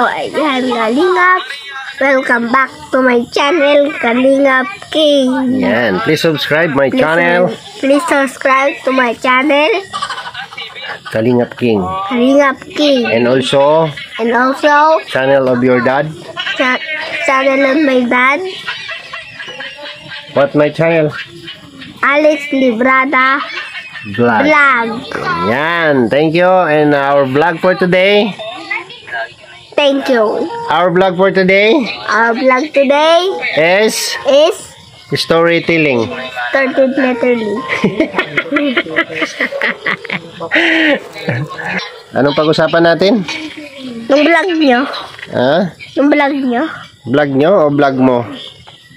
So, ayan, Kalingap. Welcome back to my channel, Kalingap King. Yan. Please subscribe my Please, channel, Please subscribe to my channel, Kalingap King. Kalingap King. And also, And also, channel of your dad. cha- channel of my dad, What my channel? Alex Librada Vlog. Vlog. Yan. Thank you. And our vlog for today. Thank you. Our vlog for today Our vlog today is is storytelling. 13th letterly. Anong pag-usapan natin? Nung vlog nyo, Ha? nung vlog nyo, Vlog nyo o vlog mo?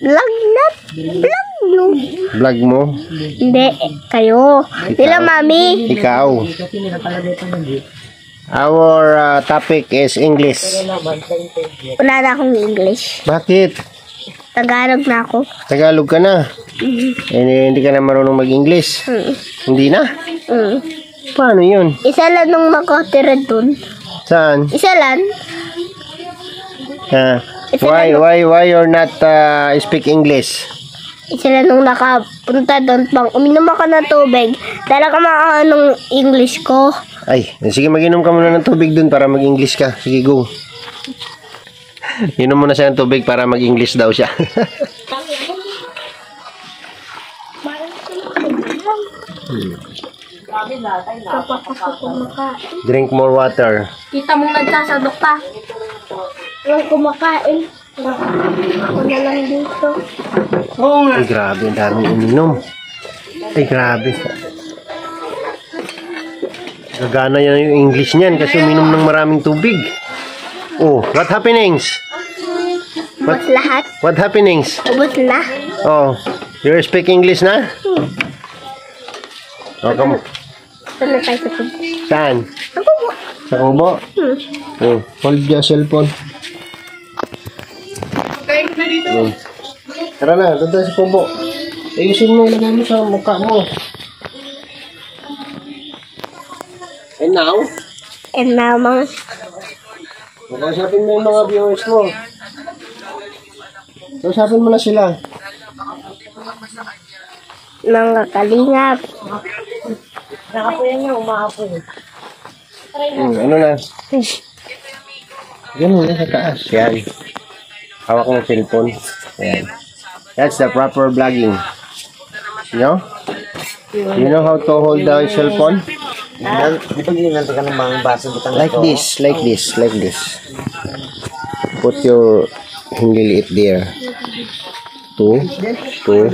vlog na, vlog nyo. Vlog mo? Hindi, kayo. Nila mami. Ikaw. Our uh, topic is English. Wala na akong English. Bakit? Tagalog na ako. Tagalog ka na. Eh, hindi ka na marunong mag-English. Mm. Hindi na? Mm. Paano yun? Isa lang nung makotira dun. Saan? Isa lang. Ha? Isa Why, lang. why, why you're not uh, speak English? Isa lang nung nakapunta doon. Pang uminom ako ng tubig. Talaga maka ng English ko. Ay, sige mag-inom ka muna ng tubig dun para mag-English ka. Sige, go. Inom muna siya ng tubig para mag-English daw siya. Drink more water. Kita mong nagsasadok pa. Walang kumakain. Ako na lang dito. Ay, grabe. Ang daming uminom. Ay, grabe. Gagana yan yung English niyan kasi uminom ng maraming tubig. Oh, what happenings? Ubus lahat. What happenings? Ubus na. Oh, you speak English na? Oh, come Saan na tayo sa tubo? Saan? Ako po. Sa kubo? Hmm. Oh, hold your cellphone. Oh. Tara na, doon tayo sa kubo. Ayusin mo, lagay mo sa mukha mo. And now, And now, mga Kausapin mo yung mga viewers mo. Kausapin mo na sila. mga kalingap. Hmm, ano na? Ganun na sa taas. Yan. Hawak ng cellphone. Yan. That's the proper vlogging. You know? You know how to hold the cellphone? Like this, like this, like this. Put your hindi liit there. Two, two.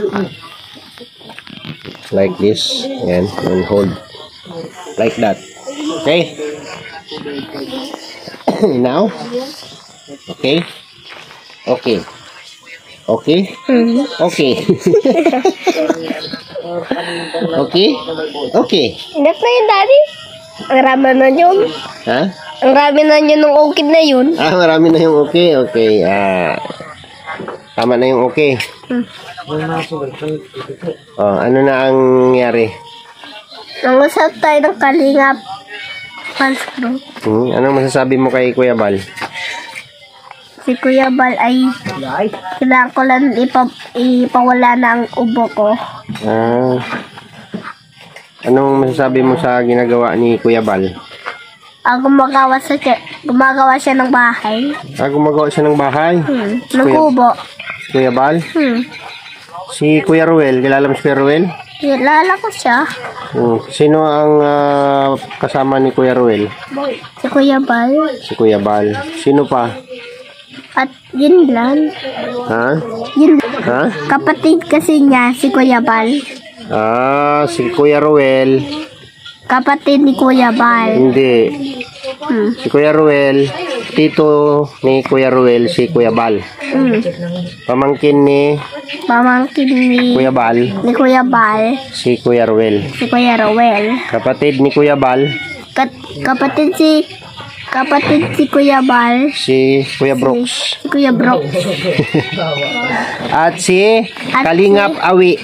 Like this, and and hold like that. Okay. now, okay, okay, okay, Hmm. okay, okay, okay. Hindi pa yun, daddy. Ang rami na yun. Ha? Ang rami na yun ng ukid na yun. Ah, marami na yung okay. Okay. Ah, tama na yung okay. Oh, ano na ang nangyari? Nangusap tayo ng kalingap. Group. Hmm? Anong masasabi mo kay Kuya Bal? Si Kuya Bal ay kailangan ko lang ipa, ipawala ng ubo ko. Ah, anong masasabi mo sa ginagawa ni Kuya Bal? Ah, gumagawa, sa, gumagawa siya ng bahay. Ah, gumagawa siya ng bahay. Hmm. Ng kubo. Si Kuya Bal? Hmm. Si Kuya Ruel. Kilala mo si Kuya Ruel? Kilala ko siya. Hmm. Sino ang ah, kasama ni Kuya Ruel? Si Kuya Bal. Si Kuya Bal. Sino pa? Yun lang. Ha? Yun, Ha? kapatid kasi niya, si Kuya Bal. Ah, si Kuya Ruel. Kapatid ni Kuya Bal. Hindi. Hmm. Si Kuya Ruel, tito ni Kuya Ruel, si Kuya Bal. Hmm. Pamangkin ni Pamangkin ni, Kuya Bal, ni Kuya Bal. si Kuya Ruel. Si Kuya Rowel. Kapatid ni Kuya Bal, Kat, kapatid si kapatid si Kuya Bal. si Kuya Brooks. Si Kuya Brock. At si Kalingap Awi.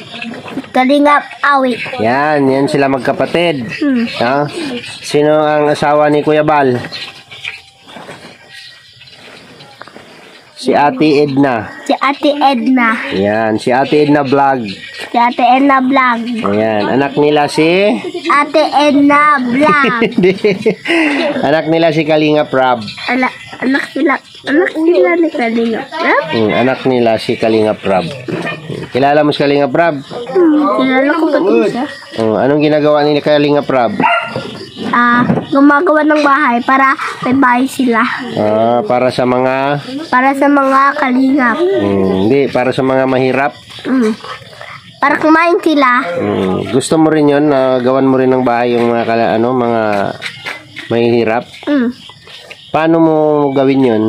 Kalingap Awi. Yan, yan sila magkapatid. Hmm. Ha? Sino ang asawa ni Kuya Bal? Si Ate Edna. Si Ate Edna. Ayan, si Ate Edna Vlog. Si Ate Edna Vlog. Ayan, anak nila si... Ate Edna Vlog. Anak nila si Kalinga Prab. Ala, anak sila. Anak sila ni Kalinga. Ha? Hmm, anak nila si Kalinga Prab. Kilala mo si Kalinga Prab? Hmm, kilala ko din siya? Oh, anong ginagawa ni Kalinga Prab? Ah, gumagawa ng bahay para may bahay sila. Ah, para sa mga... Para sa mga kalingap. Hmm, hindi, para sa mga mahirap. Hmm. Para kumain sila. Hmm, gusto mo rin yun, na gawan mo rin ng bahay yung mga, kala, ano, mga mahihirap. Hmm. Paano mo gawin yun?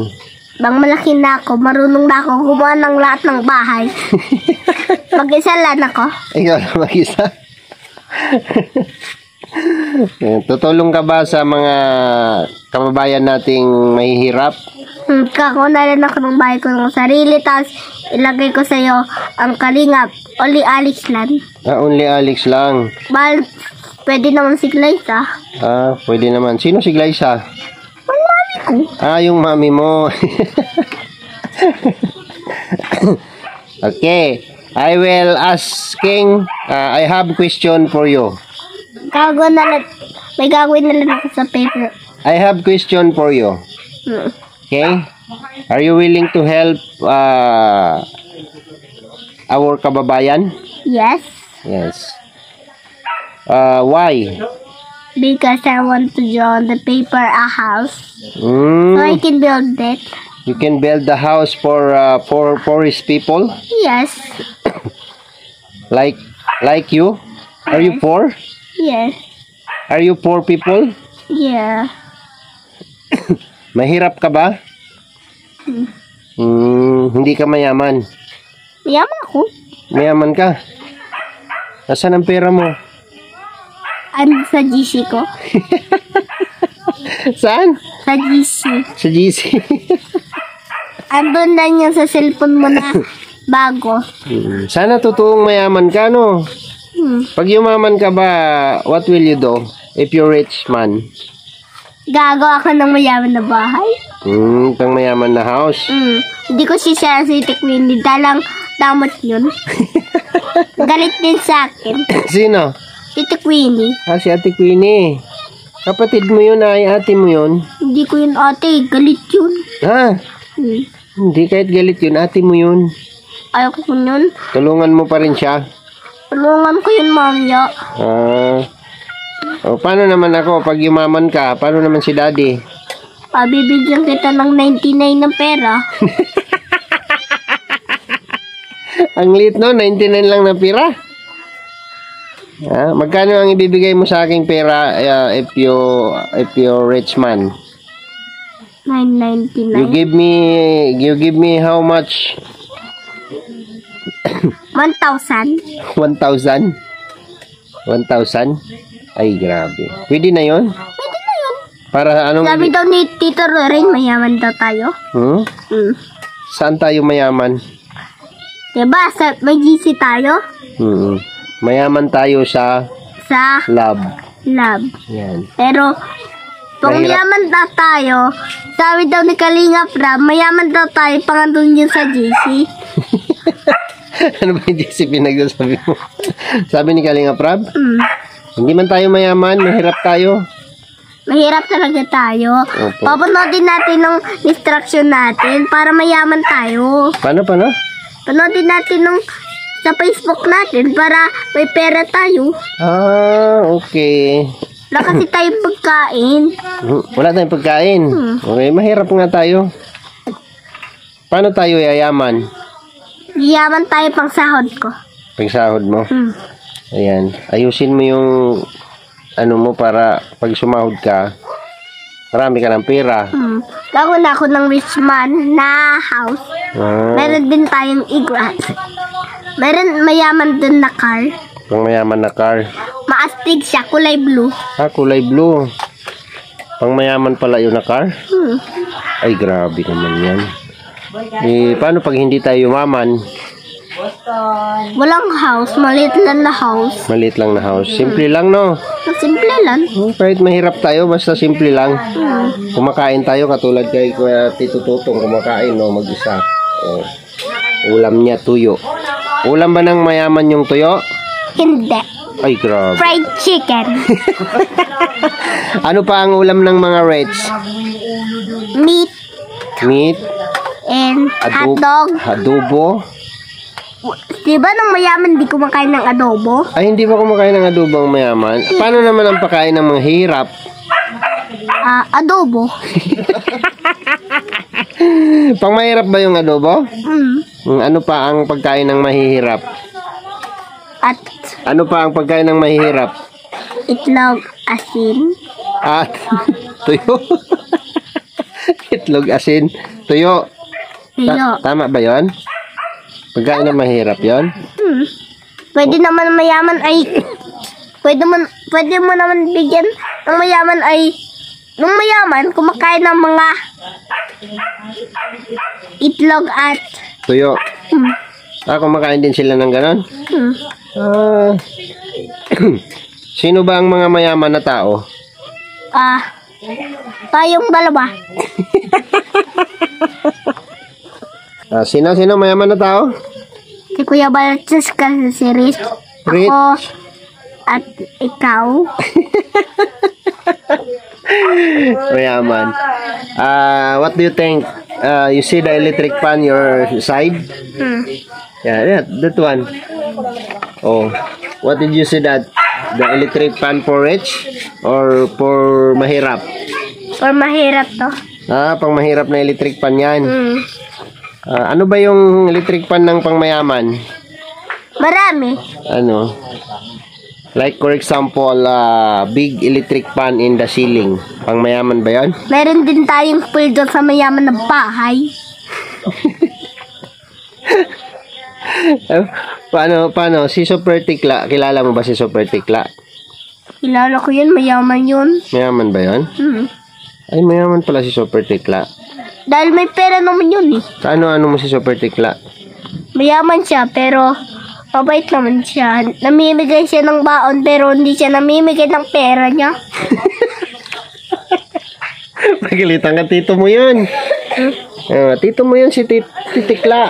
Bang malaki na ako, marunong na ako gumawa ng lahat ng bahay. Mag-isa lang ako. Ikaw lang mag-isa. Eh, Tutulong ka ba sa mga kababayan nating mahihirap? Hmm, kako na rin ako ng bahay ko ng sarili, tapos ilagay ko sa'yo ang kalingap. Oli Alex lang. Ah, only Alex lang. Bal, pwede naman si Glyza. Ah, pwede naman. Sino si Glyza? Ah, yung mami mo. okay. I will asking, uh, I have question for you. Gago na lang, may gagawin na lang ako sa paper. I have question for you. Hmm. Okay? Are you willing to help uh, our kababayan? Yes, Yes. Uh, why? because I want to draw on the paper a house. Mm, So I can build it. you can build the house for uh, for poorest people Yes, like like you. Are you poor? Yes, Are you poor people? yeah. Mahirap ka ba? Hmm, hindi ka mayaman. Yaman ako. Mayaman ka. Nasaan ang pera mo? Ano sa GC ko? Saan? Sa GC. Sa GC. Andun lang yan sa cellphone mo na bago. Hmm, Sana totoong mayaman ka, no? Hmm. Pag yumaman ka ba, what will you do if you're rich man? Gagawa ako ng mayaman na bahay. Hmm, pang mayaman na house. Hmm. Hindi ko siya si Tita Queenie. Dalang damot yun. Galit din sa akin. Sino? Tita Queenie. Ah, si Ate Queenie. Kapatid mo yun ay ate mo yun. Hindi ko yun ate. Galit yun. Ha? Hmm. Hindi kahit galit yun, ate mo yun. Ayaw ko yun. Tulungan mo pa rin siya. Tulungan ko yun mamaya. Ah. o, paano naman ako pag yumaman ka? Paano naman si daddy? Pabibigyan kita ng 99 ng pera. Ang liit no, 99 lang na pira. Ah, magkano ang ibibigay mo sa aking pera uh, if you if you're rich man? You 999. give me you give me how much? 1,000. 1,000? 1,000? Ay, grabe. Pwede na yon? Pwede na yun. Para anong... Sabi daw ni Tito Lorraine, mayaman daw tayo. Hmm? Hmm. Saan tayo mayaman? Diba? Sa, may GC tayo? Hmm. Mayaman tayo sa Sa love. lab. Yan. Pero, kung mayaman daw tayo, sabi daw ni Kalinga Pra, mayaman daw tayo pangandun yun sa GC. ano ba yung JC pinagsasabi mo? Sabi ni Kalinga Prab, Hmm. hindi man tayo mayaman, mahirap tayo. Mahirap talaga tayo. Opo. Papanodin natin ng instruction natin para mayaman tayo. Paano, paano? Panoodin natin ng sa Facebook natin para may pera tayo. Ah, okay. Wala kasi tayong pagkain. Hmm, Wala tayong pagkain. Okay, mahirap nga tayo. Paano tayo yayaman? Yaman tayo pang sahod ko. Pagsahod mo. Hmm. Ayan. Ayusin mo yung ano mo para pag sumahod ka, marami ka ng pera. Hmm. Gago na ako ng rich man na house. Ah, Meron din tayong igrat. Meron mayaman dun na car. pang mayaman na car. Maastig siya, kulay blue. Ah, kulay blue. Pang mayaman pala yun na car? Hmm. Ay, grabe naman yan. Eh, paano pag hindi tayo yumaman? Walang house, maliit lang na house. Maliit lang na house. Simple lang, no? Simple lang. Hmm, Kahit mahirap tayo, basta simple lang. Kumakain tayo katulad kay Kuya Tito Tutong kumakain, no? Mag-isa. Oh. Ulam niya, tuyo. Ulam ba ng mayaman yung tuyo? Hindi. Ay, grabe. Fried chicken. Ano pa ang ulam ng mga rich? Meat Meat, and adobo, hotdog. adobo. Diba nung mayaman di kumakain ng adobo? Ay, hindi ba kumakain ng adobo ang mayaman? Paano naman ang pagkain ng mga hirap? Ah, adobo. Pang mahirap ba yung adobo? Mm, Ano pa ang pagkain ng mahihirap? At Ano pa ang pagkain ng mahihirap? itlog asin. At tuyo. Itlog asin. Tuyo. Ta- tama ba yon? Pagkain ng mahirap yon? Hmm. Pwede naman mayaman ay pwede mo pwede mo naman bigyan ng mayaman ay nung mayaman kumakain ng mga itlog at Tuyo. hmm, Ah, kumakain din sila ng ganon? hmm, Ah. Sino ba ang mga mayaman na tao? ah tayong dalawa. Ah, sino sino mayaman na tao? Si Kuya Balchas kasi si Rich. Rich. Ako at ikaw. Mayaman. Ah, what do you think? Ah, you see the electric fan your side? Hmm. Yeah, yeah, that one. Oh, what did you say that? The electric fan for rich or for mahirap? Or mahirap to. Ah, pang mahirap na electric fan yan. Hmm. Ah, ano ba yung electric fan ng pangmayaman? Marami. Ano? Like for example, ah, big electric fan in the ceiling. Pangmayaman ba yan? Meron din tayong pool doon sa mayaman na bahay. Eh, paano, paano? Si Super Tikla, kilala mo ba si Super Tikla? Kilala ko yun, mayaman yun. Mayaman ba yan? Hmm. Ay, mayaman pala si Super Tikla. Dahil may pera naman yun eh. Ano-ano mo si Super Tikla? Mayaman siya, pero mabait naman siya. Namimigay siya ng baon, pero hindi siya namimigay ng pera niya. Pagalitan ka, tito mo yun. Ah, tito mo yun si tit Titikla.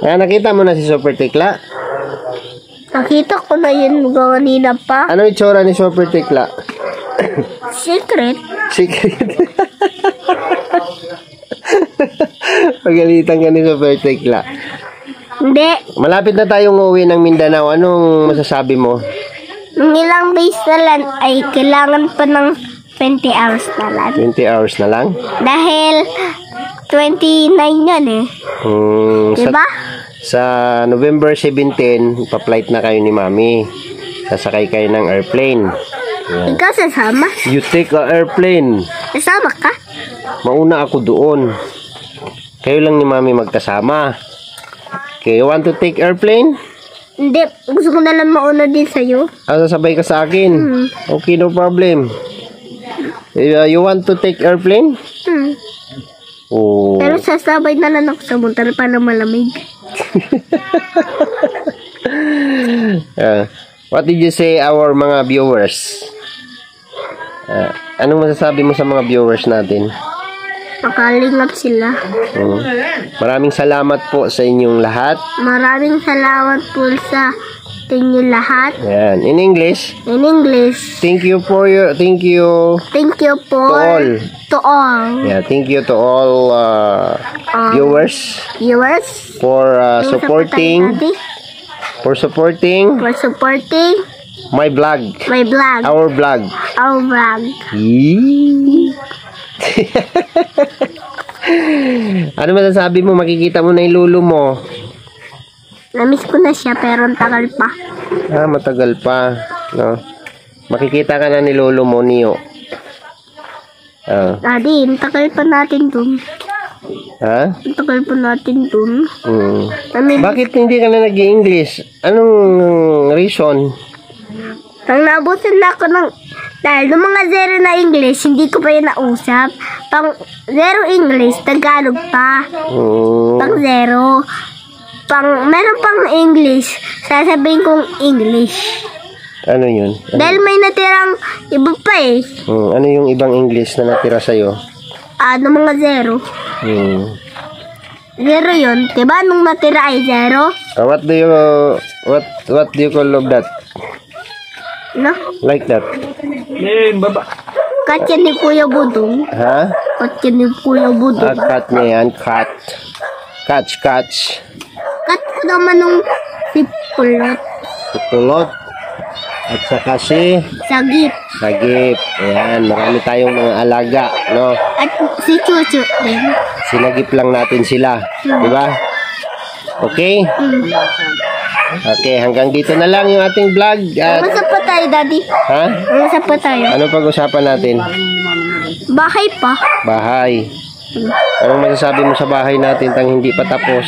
Ah, nakita mo na si Super Tikla? Nakita ko na yun kanina pa. Ano itsura ni Super Tikla? Secret. Secret. Pagalitan ka ni Super Tikla. Hindi. Malapit na tayong uwi ng Mindanao. Anong masasabi mo? Ng ilang days na lang ay kailangan pa ng 20 hours na lang. 20 hours na lang? Dahil 29 yan eh. Hmm, sa, Diba? sa November 17, pa-flight na kayo ni Mami. Sasakay kayo ng airplane. Yan. Ikaw sasama? You take a airplane. Sasama ka? Mauna ako doon. Kayo lang ni Mami magkasama. Okay, you want to take airplane? Hindi. Gusto ko na lang mauna din sa'yo. Ah, sasabay ka sa akin. Hmm. Okay, no problem. Uh, you want to take airplane? Hmm. Oh. Pero sasabay na lang ako sa motor para malamig. Uh, what did you say our mga viewers? Uh, anong masasabi mo sa mga viewers natin? Makalingap sila. Mm. Maraming salamat po sa inyong lahat. Maraming salamat po sa inyo lahat. Yan. In English, In English, thank you for your thank you thank you for To all. to all Yeah, thank you to all uh, Um, viewers viewers. for uh, supporting for supporting For supporting my vlog, my vlog. our vlog. Our vlog. Yee. ano masasabi mo? Makikita mo na yung lulo mo. Namiss ko na siya pero ang tagal pa. Ah, matagal pa. No? Makikita ka na ni lolo mo, Nio. Ah, Daddy, ang tagal pa natin dun. ha? Ang tagal pa natin dun. Hmm. Nami- Bakit hindi ka na nag-English? Anong reason? Nang nabutan na ako ng... Dahil nung mga zero na English, hindi ko pa yun nausap. Pang zero English, Tagalog pa. Hmm. Pang zero. pang, meron pang English. Sasabihin kong English. Ano yun? Ano, Dahil may natirang iba pa eh. Hmm, ano yung ibang English na natira sa'yo? Ano mga zero. Hmm. Zero yun. Diba nung natira ay zero? Ah, what do you what what do you call of that? No? Like that? Katya ni Kuya Budong. Ha? Katya ni Kuya Ah, Budong. cat niya yan. Cat. Catch, catch. Kat ko naman nung sipulot. Tutulot. At saka si Sagip. Sagip. Ayan, marami tayong mga alaga, no? At si Chuchu din. Sinagip lang natin sila. Di ba? Okay? Hmm. Okay, hanggang dito na lang yung ating vlog. At, Masa pa tayo, Daddy? ha? Masa pa tayo? Ano pag-usapan natin? Bahay pa. Bahay. Anong masasabi mo sa bahay natin tang hindi pa tapos?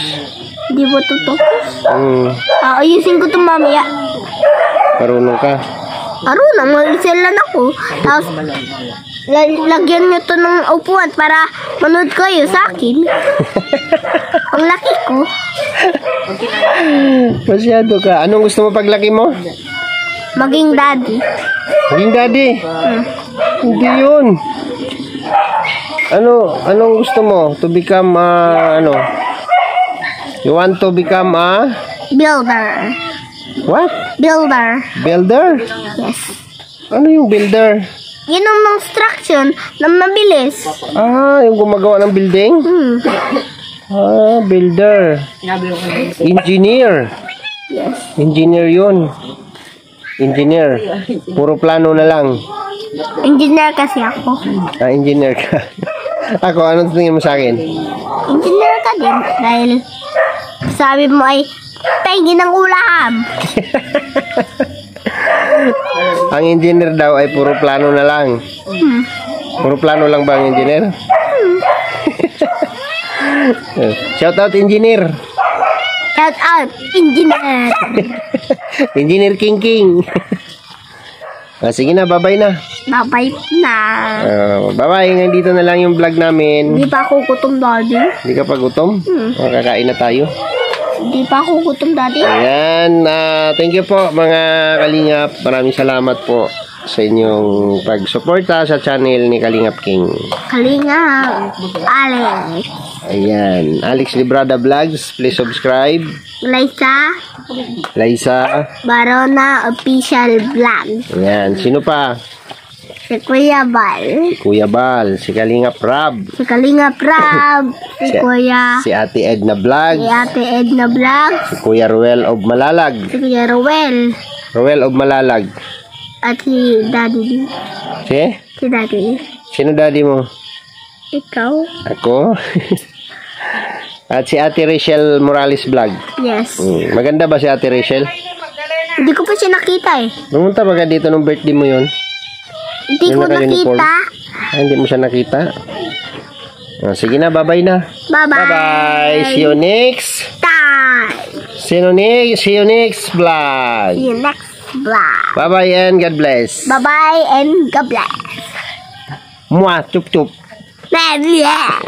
Di ba totoo? Hmm, Aayusin ko ito mamaya. marunong ka. Aro na, mag-isel lang ako. Tapos, la- lagyan nyo to ng upuan para manood kayo sa akin. Ang laki ko. Masyado ka. Anong gusto mo paglaki mo? Maging daddy. Maging daddy. Hindi yun. Ano, anong gusto mo? To become, ah, ano? You want to become a, Builder. What? Builder. Builder? Yes. Ano yung builder? Yun ang construction na mabilis. Ah, yung gumagawa ng building? Hmm. Ah, builder. Engineer. Yes. Engineer yun. Engineer. Puro plano na lang. Engineer kasi ako. Ah, engineer ka. Ako, anong tingin mo sa akin? Engineer ka din. Dahil sabi mo ay pengi ng ulam. Ang engineer daw ay puro plano na lang. Hmm. Puro plano lang ba ang engineer? Shout out engineer. Shout out, engineer. engineer King King. ah, sige na, bye-bye na. Babay na. Ah, bye-bye, hanggang dito na lang yung vlog namin. Hindi pa ako gutom, daddy. Hindi ka pa gutom? Makakain na tayo. Hindi pa ako gutom, daddy. Ayan, ah, thank you po mga kalingap. Maraming salamat po sa inyong pagsuporta sa channel ni Kalingap King. Kalinga. Alex. Ayan, Alex Librada Vlogs, please subscribe. Liza. Liza, Barona Official Vlog. ayan, sino pa? Si Kuya Bal. Kuya Bal, si Kalingap Rab, Si Kalinga Prab. Si Si- Kuya. si Ate Edna Si Vlog, Ate Edna Vlog. si Kuya Ruel of Malalag, Si Kuya Rowel. Ruel of Malalag. At si Daddy. Si? Si Daddy. Sino daddy mo? Ikaw? Ako? At si Ate Rachel Morales Vlog. Yes. Hmm, Maganda ba si Ate Rachel? Hindi ko pa siya nakita eh. Pumunta ba ka dito nung birthday mo yun? Hindi ko naka-uniform? nakita. Ah, hindi mo siya nakita? Ah, sige na, bye-bye na. Bye-bye. Bye-bye. See you next. Time. See you next. See you next vlog. See you next vlog. Bye-bye and God bless. Bye-bye and God bless. Mwah, chup chup. Bye-bye.